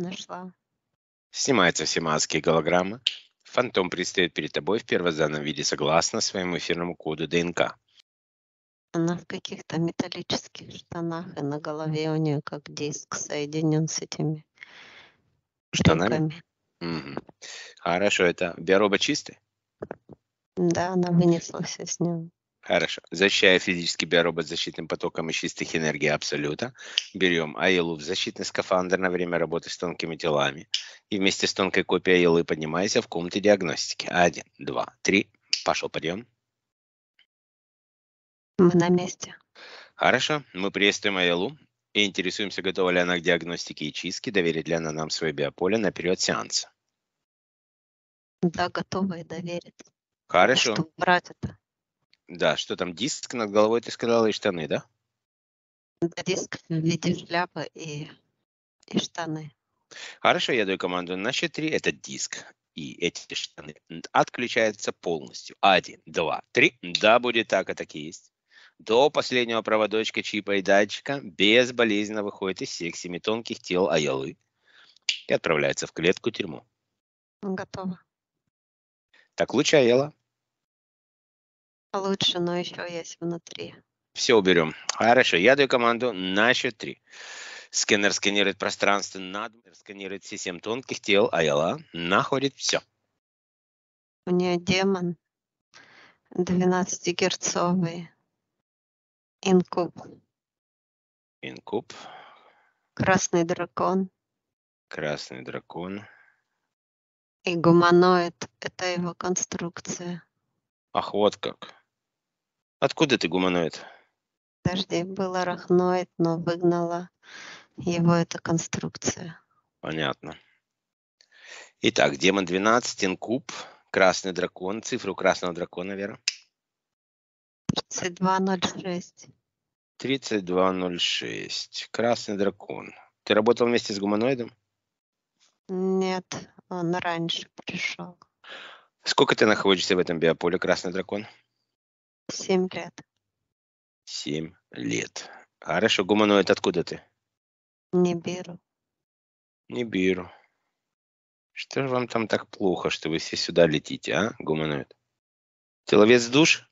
Нашла. Снимаются все маски и голограммы. Фантом предстает перед тобой в первозданном виде согласно своему эфирному коду ДНК. Она в каких-то металлических штанах, и на голове у нее как диск соединен с этими Штанами? Мгм. Хорошо, это биоробот чистый? Да, она вынесла все с него. Хорошо. Защищая физический биоробот защитным потоком из чистых энергий Абсолюта, берем Аилу в защитный скафандр на время работы с тонкими телами и вместе с тонкой копией Аилы поднимайся в комнате диагностики. Один, два, три. Пошел подъем. Мы на месте. Хорошо. Мы приветствуем Аилу и интересуемся, готова ли она к диагностике и чистке, доверит ли она нам свое биополе на период сеанса. Да, готова и доверит. Хорошо. Что брать это? Да, что там, диск над головой ты сказала и штаны, да? Да, Диск в виде шляпы и, и штаны. Хорошо, я даю команду на счет три. Это диск. И эти штаны отключаются полностью. Один, два, три. Да, будет так, и так и есть. До последнего проводочка, чипа и датчика безболезненно выходит из всех семи тонких тел Аялы и отправляется в клетку тюрьму. Готова. Так, лучше Аяла. Лучше, но еще есть внутри. Все уберем. Хорошо, я даю команду на счет три. Сканер сканирует пространство над, сканирует все семь тонких тел, Аяла находит все. У нее демон 12-герцовый. Инкуб. Инкуб, Красный дракон. красный дракон. И гуманоид. Это его конструкция. Ах, вот как. Откуда ты гуманоид? Подожди, был арахноид, но выгнала его эта конструкция. Понятно. Итак, демон 12, инкуб, красный дракон. Цифру красного дракона, Вера? 3206. 3206. Красный дракон. Ты работал вместе с гуманоидом? Нет, он раньше пришел. Сколько ты находишься в этом биополе, красный дракон? Семь лет. Семь лет. Хорошо, гуманоид, откуда ты? Не беру. Не беру. Что же вам там так плохо, что вы все сюда летите, а, гуманоид? Ты ловец душ?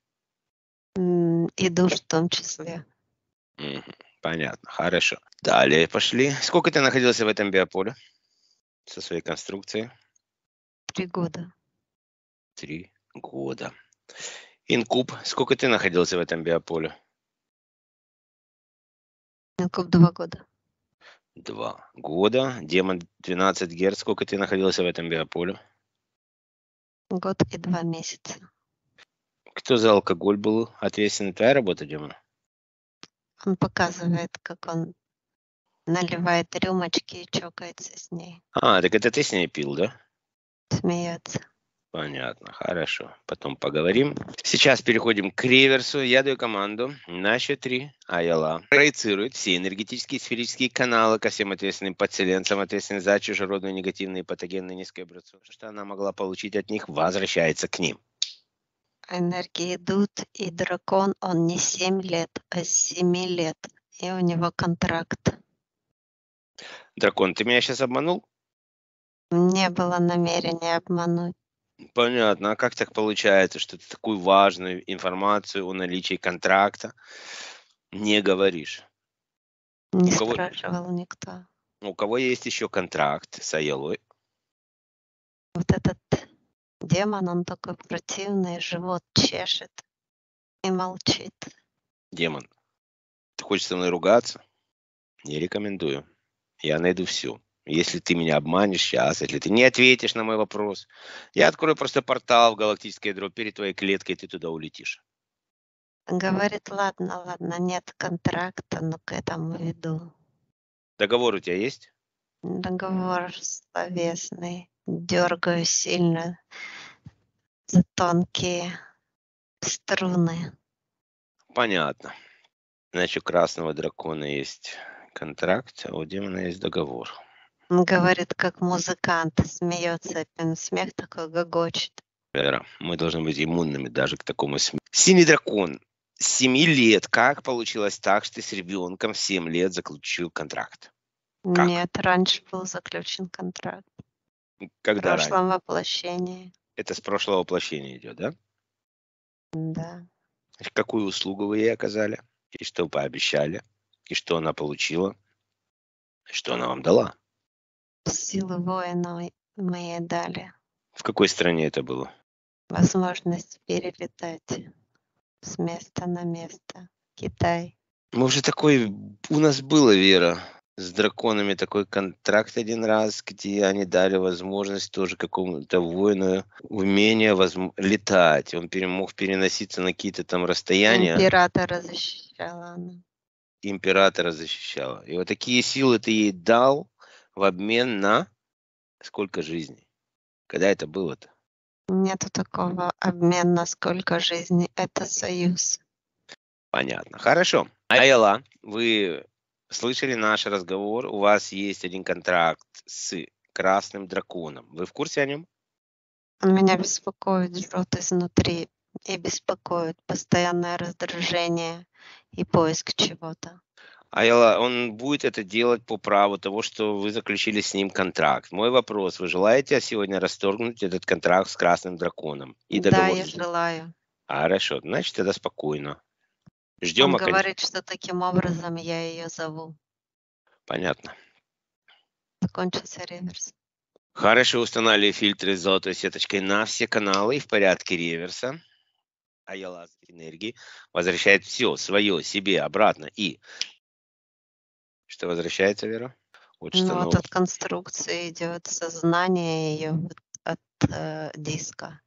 И душ в том числе. Понятно, хорошо. Далее пошли. Сколько ты находился в этом биополе со своей конструкцией? Три года. Три года. Инкуб, сколько ты находился в этом биополе? Инкуб два года. Два года. Демон 12 Герц, сколько ты находился в этом биополе? Год и два месяца. Кто за алкоголь был ответственен? Твоя работа, демон? Он показывает, как он наливает рюмочки и чокается с ней. А, так это ты с ней пил, да? Смеется. Понятно, хорошо. Потом поговорим. Сейчас переходим к реверсу. Я даю команду на счет три. Аяла проецирует все энергетические сферические каналы ко всем ответственным подселенцам, ответственным за чужеродные негативные патогенные низкообразцы. Что она могла получить от них, возвращается к ним. Энергии идут, и дракон, он не семь лет, а с семи лет. И у него контракт. Дракон, ты меня сейчас обманул? Не было намерения обмануть. Понятно. А как так получается, что ты такую важную информацию о наличии контракта не говоришь? Не У кого- спрашивал никто. У кого есть еще контракт с Аялой? Вот этот демон, он такой противный, живот чешет и молчит. Демон, ты хочешь со мной ругаться? Не рекомендую. Я найду все. Если ты меня обманешь сейчас, если ты не ответишь на мой вопрос, я открою просто портал в галактическое ядро перед твоей клеткой, и ты туда улетишь. Говорит, ладно, ладно, нет контракта, но к этому веду. Договор у тебя есть? Договор словесный. Дергаю сильно за тонкие струны. Понятно. Значит, у красного дракона есть контракт, а у демона есть договор. Говорит, как музыкант, смеется, смех такой гогочет. Вера, мы должны быть иммунными даже к такому смеху. Синий дракон. С 7 лет. Как получилось так, что ты с ребенком в 7 лет заключил контракт? Как? Нет, раньше был заключен контракт. В Когда ранее? прошлом воплощении. Это с прошлого воплощения идет, да? Да. Какую услугу вы ей оказали? И что пообещали? И что она получила? И что она вам дала? Силы воина мы ей дали. В какой стране это было? Возможность перелетать с места на место. Китай. Мы уже такой... У нас было, Вера, с драконами такой контракт один раз, где они дали возможность тоже какому-то воину умение возм- летать. Он пере- мог переноситься на какие-то там расстояния. Императора защищала она. императора защищала. И вот такие силы ты ей дал в обмен на сколько жизней? Когда это было-то? Нету такого обмена, сколько жизней. Это союз. Понятно. Хорошо. Айла, вы слышали наш разговор. У вас есть один контракт с красным драконом. Вы в курсе о нем? Меня беспокоит жжет изнутри и беспокоит постоянное раздражение и поиск чего-то. Айла, он будет это делать по праву того, что вы заключили с ним контракт. Мой вопрос, вы желаете сегодня расторгнуть этот контракт с красным драконом? И да, я желаю. Хорошо, значит, тогда спокойно. Ждем Он окон- говорит, что таким образом я ее зову. Понятно. Закончился реверс. Хорошо устанавливаю фильтры с золотой сеточкой на все каналы и в порядке реверса. А я энергии возвращает все свое себе обратно. И что возвращается, Вера? Вот что Ну, вот от конструкции идет сознание ее от э, диска.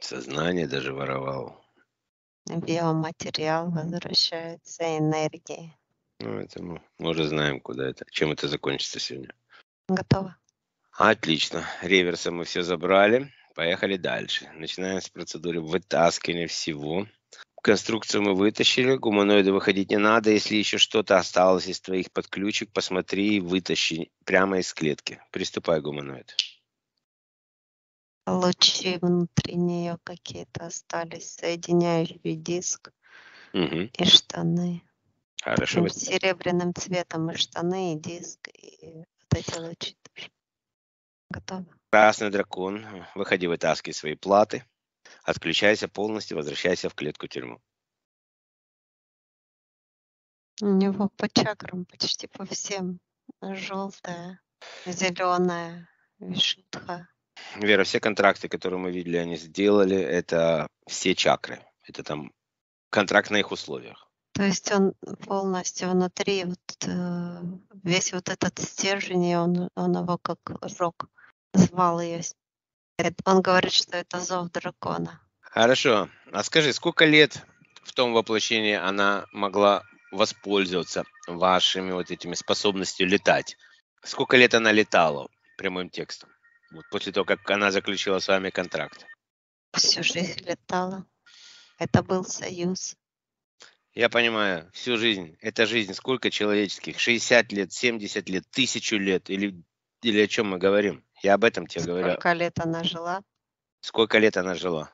Сознание даже воровал. Биоматериал возвращается, энергии. Ну, это мы, мы уже знаем, куда это, чем это закончится сегодня. Готово. Отлично. Реверса мы все забрали. Поехали дальше. Начинаем с процедуры вытаскивания всего. Конструкцию мы вытащили. Гуманоиды выходить не надо. Если еще что-то осталось из твоих подключек, посмотри и вытащи прямо из клетки. Приступай, гуманоид. Лучи внутри нее какие-то остались, соединяющие диск Мгм. и штаны. Хорошо. Таким серебряным цветом и штаны, и диск, и вот эти лучи тоже. Готово. Красный дракон. Выходи, вытаскивай свои платы. Отключайся полностью, возвращайся в клетку тюрьму. У него по чакрам почти по всем. Желтая, зеленая, вишутха. Вера, все контракты, которые мы видели, они сделали, это все чакры. Это там контракт на их условиях. То есть он полностью внутри, вот, э, весь вот этот стержень, он, он его как жег, звал ее. Он говорит, что это зов дракона. Хорошо. А скажи, сколько лет в том воплощении она могла воспользоваться вашими вот этими способностью летать? Сколько лет она летала прямым текстом? Вот после того, как она заключила с вами контракт. Всю жизнь летала. Это был союз. Я понимаю, всю жизнь. Это жизнь сколько человеческих? 60 лет, 70 лет, тысячу лет? Или, или о чем мы говорим? Я об этом тебе говорю. Сколько лет она жила? Сколько лет она жила?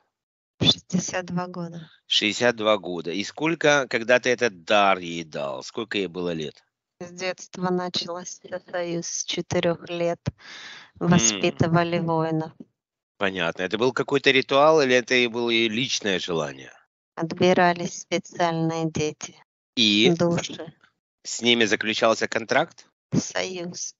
62 года. 62 года. И сколько, когда ты этот дар ей дал? Сколько ей было лет? С детства начался союз с четырех лет. Воспитывали воинов. Понятно. Это был какой-то ритуал или это и было ее личное желание? Отбирались специальные дети. И Души. с ними заключался контракт? Союз.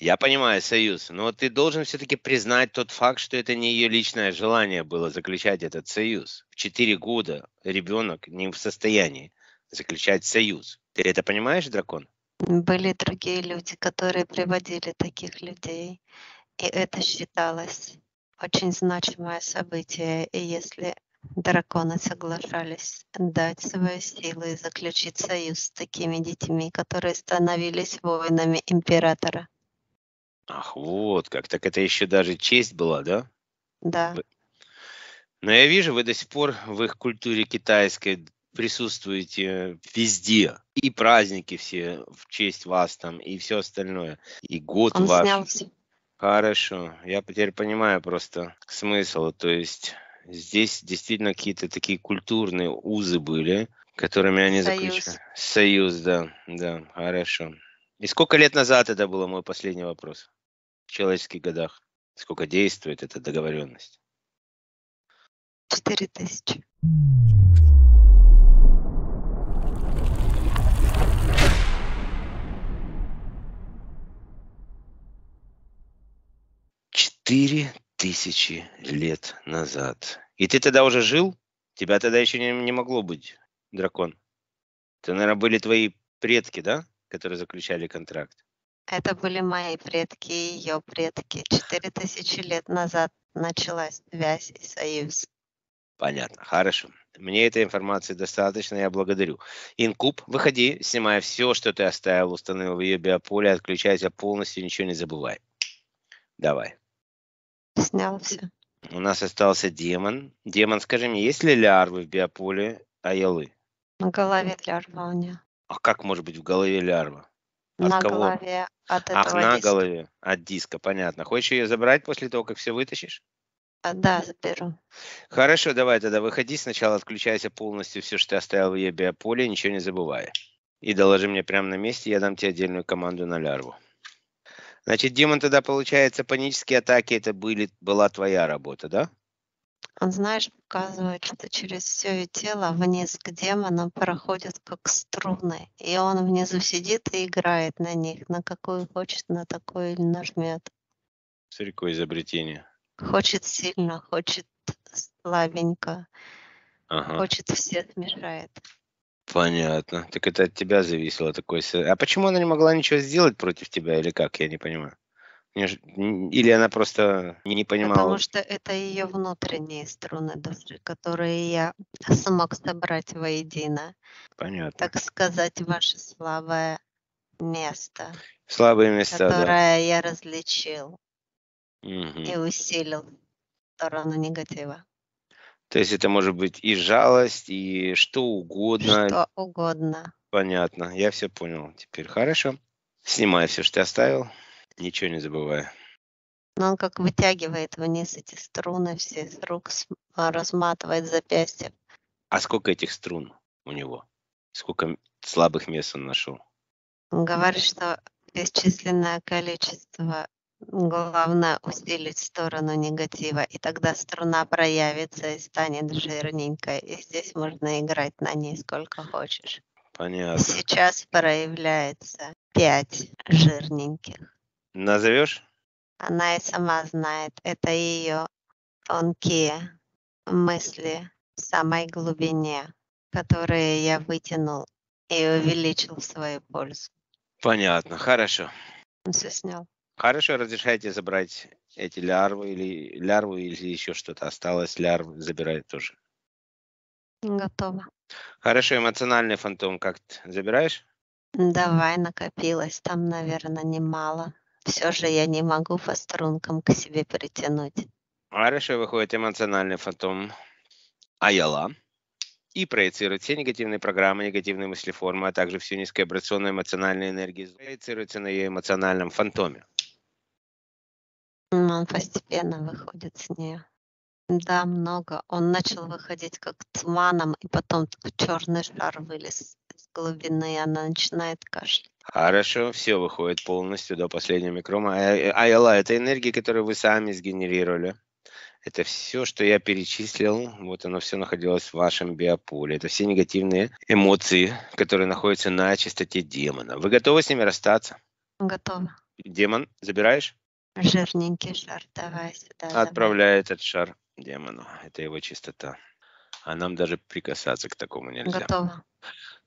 Я понимаю, союз, но ты должен все-таки признать тот факт, что это не ее личное желание было заключать этот союз. В 4 года ребенок не в состоянии заключать союз. Ты это понимаешь, дракон? Были другие люди, которые приводили таких людей. И это считалось очень значимое событие. И если драконы соглашались дать свои силы и заключить союз с такими детьми, которые становились воинами императора. Ах, вот как. Так это еще даже честь была, да? Да, Но я вижу, вы до сих пор в их культуре китайской присутствуете везде. И праздники все в честь вас там, и все остальное. И год он ваш. снялся. Хорошо. Я теперь понимаю просто смысл. То есть здесь действительно какие-то такие культурные узы были, которыми они Союз. заключали. Союз, да, да, хорошо. И сколько лет назад это было мой последний вопрос? Человеческих годах. Сколько действует эта договоренность? Четыре тысячи. Четыре тысячи лет назад. И ты тогда уже жил? Тебя тогда еще не, не могло быть, дракон. Это, наверное, были твои предки, да, которые заключали контракт? Это были мои предки и ее предки. Четыре тысячи лет назад началась связь и союз. Понятно, хорошо. Мне этой информации достаточно, я благодарю. Инкуб, выходи, снимай все, что ты оставил, установил в ее биополе, отключайся полностью, ничего не забывай. Давай. Снял все. У нас остался демон. Демон, скажи мне, есть ли лярвы в биополе Аялы? На голове лярва у нее. А как может быть в голове лярва? От на кого? голове от Ах, этого на диска. голове. От диска, понятно. Хочешь ее забрать после того, как все вытащишь? А, Да, заберу. Хорошо, давай тогда выходи. Сначала отключайся полностью все, что ты оставил в ее биополе, ничего не забывай. И доложи мне прямо на месте, я дам тебе отдельную команду на лярву. Значит, демон тогда, получается, панические атаки, это были, была твоя работа, да? Он, знаешь, показывает, что через все ее тело вниз к демону проходят как струны. И он внизу сидит и играет на них. На какую хочет, на такую или нажмет. Смотри, какое изобретение. Хочет сильно, хочет слабенько, Ага, хочет все смешает. понятно. Так это от тебя зависело такое. А почему она не могла ничего сделать против тебя или как? Я не понимаю. Или она просто не понимала. Потому что это ее внутренние струны души, которые я смог собрать воедино. Понятно. Так сказать, ваше слабое место, Слабые места, да. которое я различил Мгм. и усилил в сторону негатива. То есть это может быть и жалость, и что угодно. Что угодно. Понятно. Я все понял. Теперь хорошо. Снимай все, что ты оставил. Ничего не забывай. Но он как вытягивает вниз эти струны все с рук, а, разматывает запястье. А сколько этих струн у него? Сколько слабых мест он нашел? Он говорит, что бесчисленное количество, главное усилить сторону негатива, и тогда струна проявится и станет жирненькой. И здесь можно играть на ней сколько хочешь. Понятно. Сейчас проявляется пять жирненьких. Назовешь? Она и сама знает, это ее тонкие мысли в самой глубине, которые я вытянул и увеличил в свою пользу. Понятно. Хорошо. Он все снял. Хорошо, разрешайте забрать эти лярвы или лярву или еще что-то осталось. Лярв забирай тоже. Готово. Хорошо, эмоциональный фантом как ты забираешь? Давай, накопилось там, наверное, немало. Все же я не могу по стрункам к себе притянуть. Хорошо, выходит эмоциональный фантом Аяла и проецирует все негативные программы, негативные мыслеформы, а также всю низкоабрационную эмоциональную энергию. Проецируется на ее эмоциональном фантоме. Он постепенно выходит с нее. Да, много. Он начал выходить как туманом, и потом черный шар вылез глубины, и она начинает кашлять. Хорошо, все выходит полностью до последнего микрома. А- э, Аяла, это энергия, которую вы сами сгенерировали. Это все, что я перечислил, вот оно все находилось в вашем биополе. Это все негативные эмоции, которые находятся на частоте демона. Вы готовы с ними расстаться? Готово. Демон, забираешь? Жирненький шар, давай сюда. давай. Отправляет этот шар демону. Это его чистота. А нам даже прикасаться к такому нельзя. Готово.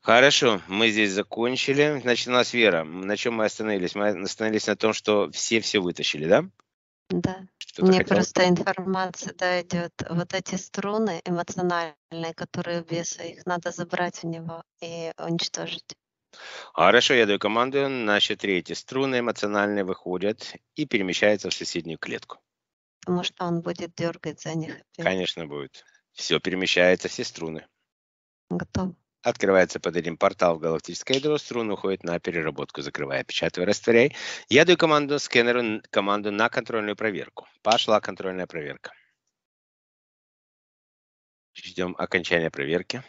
Хорошо, мы здесь закончили. Значит, у нас Вера. На чем мы остановились? Мы остановились на том, что все все вытащили, да? Да. Что-то Мне хотел? просто информация дойдет. Вот эти струны эмоциональные, которые у беса, их надо забрать у него и уничтожить. Хорошо, я даю команду. На счет три эти струны эмоциональные выходят и перемещаются в соседнюю клетку. Потому что он будет дергать за них. Конечно, будет. Все перемещается, все струны. Готово. Открывается под этим портал в галактическое ядро, струны уходят на переработку, закрывая, печатая, растворяй. Я даю команду скэнеру, команду на контрольную проверку. Пошла контрольная проверка. Ждем окончания проверки.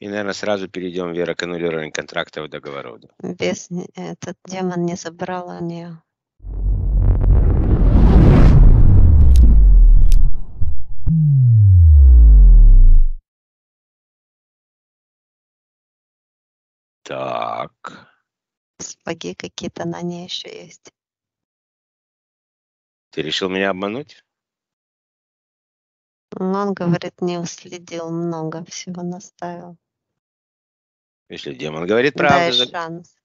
И, наверное, сразу перейдем Вера к аннулированию контрактов и договоров. Без этот демон не забрал у нее. Так. Сапоги какие-то на ней еще есть. Ты решил меня обмануть? Но он говорит, не уследил, много всего наставил. Если демон говорит Дай правду, за- шанс.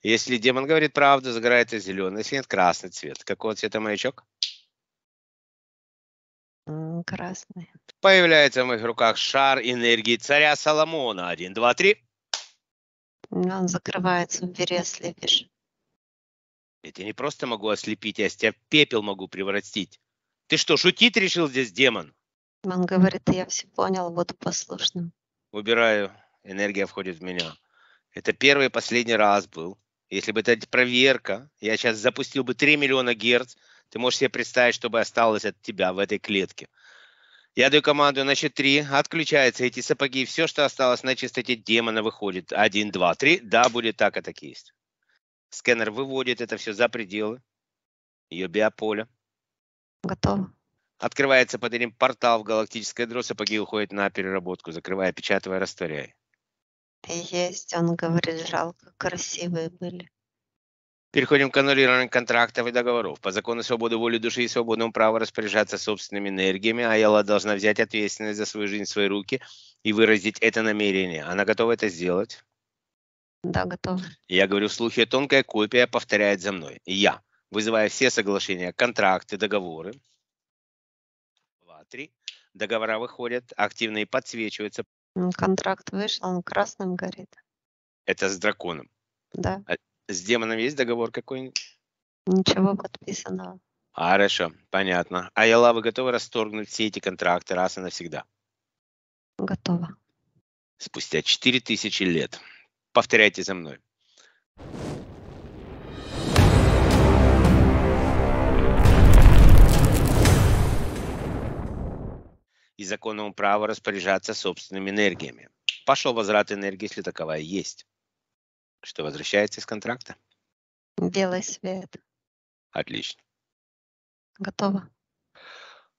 если демон говорит правду, загорается зеленый, если нет красный цвет. Какого цвета маячок? Красный. Появляется в моих руках шар энергии царя Соломона. Один, два, три. Он закрывается в дыре, слепишь. Я тебя не просто могу ослепить, я с тебя в пепел могу превратить. Ты что, шутить решил здесь, демон? Он говорит, я все понял, буду послушным. Убираю. Энергия входит в меня. Это первый и последний раз был. Если бы это проверка, я сейчас запустил бы 3 миллиона герц, ты можешь себе представить, что бы осталось от тебя в этой клетке. Я даю команду на счет 3, отключаются эти сапоги, все, что осталось на чистоте демона, выходит. Один, два, три. Да, будет так, а так есть. Сканер выводит это все за пределы ее биополя. Готово. Открывается под этим портал в галактическое ядро, сапоги уходят на переработку, закрывая, печатывая, растворяя. Есть, он говорит, жалко, красивые были. Переходим к аннулированию контрактов и договоров. По закону свободы воли души и свободному праву распоряжаться собственными энергиями, Аяла должна взять ответственность за свою жизнь в свои руки и выразить это намерение. Она готова это сделать. Да, готово. Я говорю вслух, и тонкая копия повторяет за мной. Я вызываю все соглашения, контракты, договоры. Два, три. Договора выходят, активные подсвечиваются. М, Контракт вышел, он красным горит. Это с драконом. Да, С демоном есть договор какой-нибудь? ничего подписанного. Хорошо, понятно. Аяла, вы готовы расторгнуть все эти контракты раз и навсегда? Готово. Спустя 4000 лет. Повторяйте за мной. И законному праву распоряжаться собственными энергиями. Пошел возврат энергии, если таковая есть. Что возвращается из контракта? Белый свет. Отлично. Готово.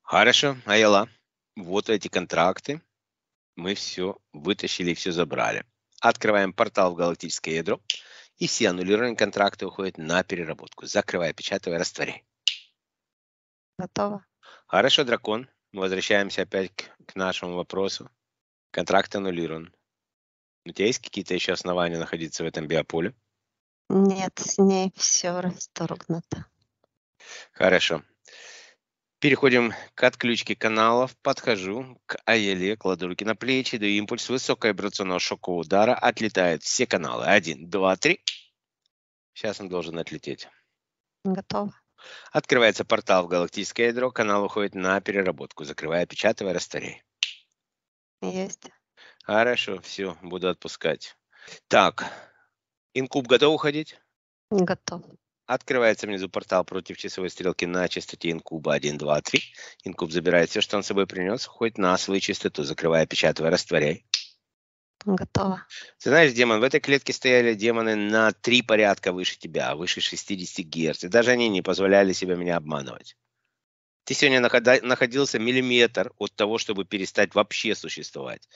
Хорошо, Аяла. Вот эти контракты. Мы все вытащили все забрали. Открываем портал в галактическое ядро. И все аннулированные контракты уходят на переработку. Закрывая, печатая, растворяй. Готово. Хорошо, дракон. Мы возвращаемся опять к, к нашему вопросу. Контракт аннулирован. У тебя есть какие-то еще основания находиться в этом биополе? Нет, с ней все расторгнуто. Хорошо. Переходим к отключке каналов. Подхожу к Аеле, кладу руки на плечи, даю импульс высоковибрационного шокового удара. Отлетают все каналы. Один, два, три. Сейчас он должен отлететь. Готово. Открывается портал в галактическое ядро. Канал уходит на переработку. Закрывая, печатывая, растворяй. Есть. Хорошо, все, буду отпускать. Так, инкуб готов уходить? Готов. Открывается внизу портал против часовой стрелки на частоте инкуба 1, 2, 3. Инкуб забирает все, что он с собой принес, уходит на свою частоту, закрывая, печатывая, растворяй. Готово. Ты знаешь, демон, в этой клетке стояли демоны на три порядка выше тебя, выше 60 Гц. И даже они не позволяли себе меня обманывать. Ты сегодня находился миллиметр от того, чтобы перестать вообще существовать.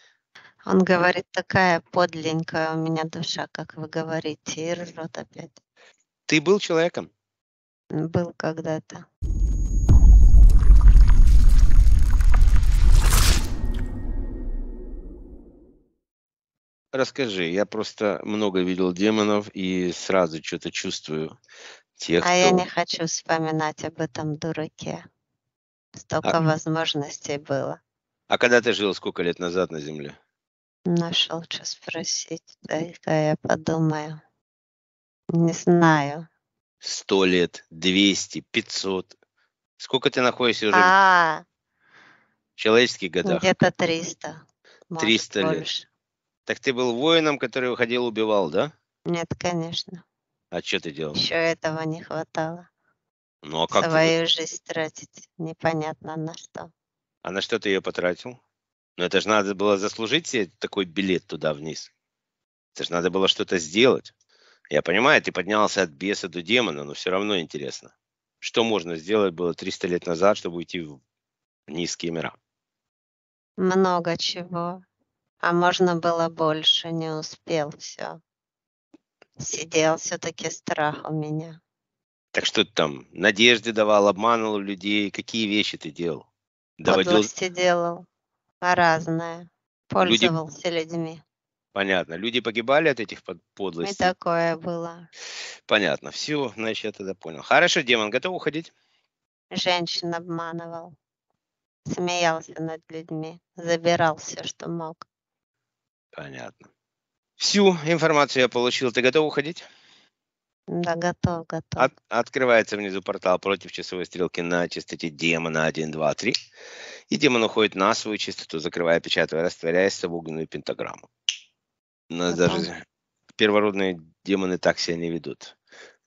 Он говорит, такая подленькая у меня душа, как вы говорите, и ржет опять. Ты был человеком? Был когда-то. Расскажи, я просто много видел демонов и сразу что-то чувствую тех, А я кто- не хочу вспоминать об этом дураке. Столько А- возможностей было. А когда ты жил сколько лет назад на Земле? Нашел, что спросить. Дай-ка я подумаю. Не знаю. Сто лет, двести, пятьсот. Сколько ты находишься уже А, в человеческих годах? где-то 300. может, 300 лет. больше. Так ты был воином, который выходил, убивал, да? Нет, конечно. А что ты делал? Еще этого не хватало. Ну а как ты- Свою жизнь тратить непонятно на что. А на что ты ее потратил? Но это же надо было заслужить себе такой билет туда вниз. Это же надо было что-то сделать. Я понимаю, ты поднялся от беса до демона, но все равно интересно. Что можно сделать было 300 лет назад, чтобы уйти в низкие мира? Много чего. А можно было больше, не успел все. Сидел все-таки страх у меня. Так что ты там надежды давал, обманывал людей? Какие вещи ты делал? Доводил... Подлости делал. Разное. Пользовался Люди... людьми. Понятно. Люди погибали от этих подлостей? И такое было. Понятно. Все, значит, я тогда понял. Хорошо, демон, готов уходить? Женщин обманывал. Смеялся над людьми. Забирал все, что мог. Понятно. Всю информацию я получил. Ты готов уходить? Да, готов, готов. От, открывается внизу портал против часовой стрелки на частоте демона 1, 2, 3. И демон уходит на свою частоту, закрывая, печатая, растворяясь в огненную пентаграмму. У нас даже первородные демоны так себя не ведут.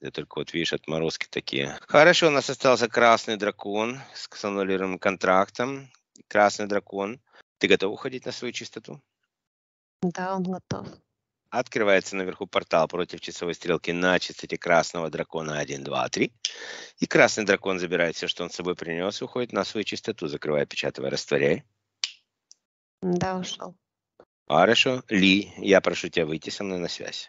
Это только вот, видишь, отморозки такие. Хорошо, у нас остался красный дракон с аннулированным контрактом. Красный дракон. Ты готов уходить на свою чистоту? Да, он готов. Открывается наверху портал против часовой стрелки на частоте красного дракона 1, 2, 3. И красный дракон забирает все, что он с собой принес, и уходит на свою чистоту, закрывая, печатывая, растворяя. Да, ушел. Хорошо. Ли, я прошу тебя выйти со мной на связь.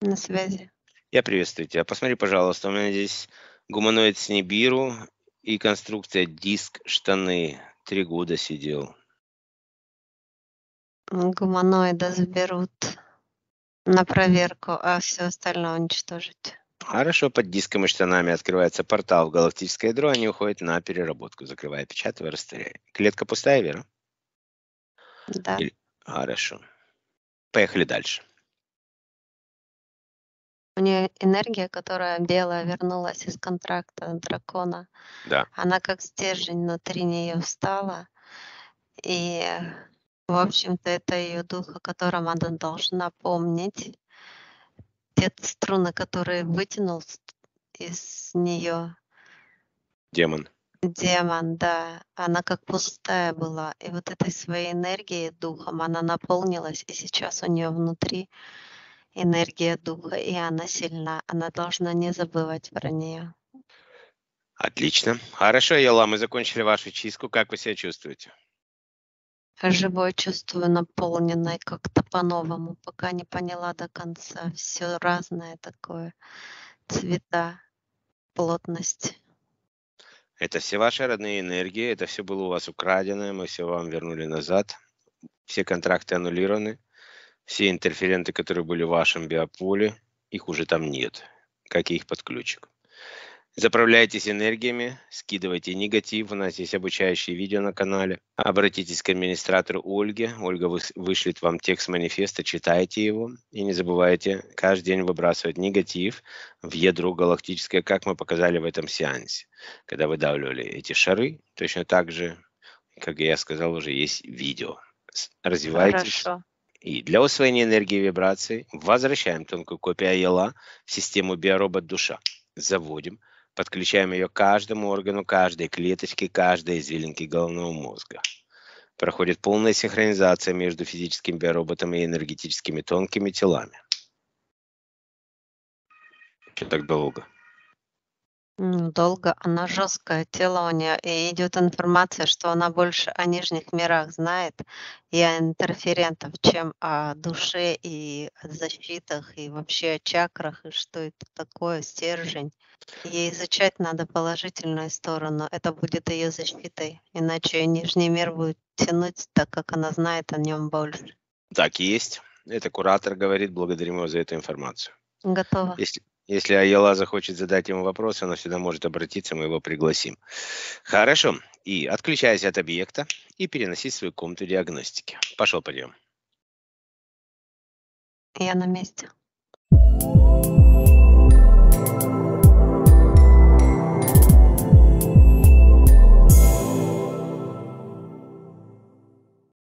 На связи. Я приветствую тебя. Посмотри, пожалуйста, у меня здесь гуманоид с Нибиру и конструкция диск штаны. Три года сидел. Гуманоида заберут на проверку, а все остальное уничтожить. Хорошо, под диском и штанами открывается портал в галактическое ядро, они уходят на переработку, закрывая, печатая, растворяя. Клетка пустая, Вера? Да. Или... Хорошо. Поехали дальше. У нее энергия, которая белая, вернулась из контракта дракона. Да. Она как стержень внутри нее встала. И, в общем-то, это ее дух, о котором она должна помнить те струны, которые вытянул из нее демон. Демон, да. Она как пустая была. И вот этой своей энергией, духом, она наполнилась, и сейчас у нее внутри энергия духа, и она сильна. Она должна не забывать про нее. Отлично. Хорошо, Ела, мы закончили вашу чистку. Как вы себя чувствуете? живой чувствую наполненной как-то по-новому, пока не поняла до конца. Все разное такое. Цвета, плотность. Это все ваши родные энергии, это все было у вас украдено, мы все вам вернули назад. Все контракты аннулированы, все интерференты, которые были в вашем биополе, их уже там нет, как и их подключек. Заправляйтесь энергиями, скидывайте негатив. У нас есть обучающие видео на канале. Обратитесь к администратору Ольге. Ольга вышлет вам текст манифеста, читайте его. И не забывайте каждый день выбрасывать негатив в ядро галактическое, как мы показали в этом сеансе. Когда выдавливали эти шары, точно так же, как я сказал, уже есть видео. Развивайтесь. Хорошо. И для усвоения энергии вибраций возвращаем тонкую копию Айела в систему биоробот душа. Заводим Подключаем ее к каждому органу, каждой клеточке, каждой извилинке головного мозга. Проходит полная синхронизация между физическим биороботом и энергетическими тонкими телами. Что так долго? Долго, она жесткая, тело у нее, и идет информация, что она больше о нижних мирах знает и о интерферентах, чем о душе и о защитах, и вообще о чакрах, и что это такое, стержень. Ей изучать надо положительную сторону, это будет ее защитой, иначе нижний мир будет тянуть, так как она знает о нем больше. Так и есть. Это куратор говорит, благодарим его за эту информацию. Готово. Если, если Айела захочет задать ему вопрос, она всегда может обратиться, мы его пригласим. Хорошо. И отключайся от объекта и переноси свою комнату диагностики. Пошел, пойдем. Я на месте.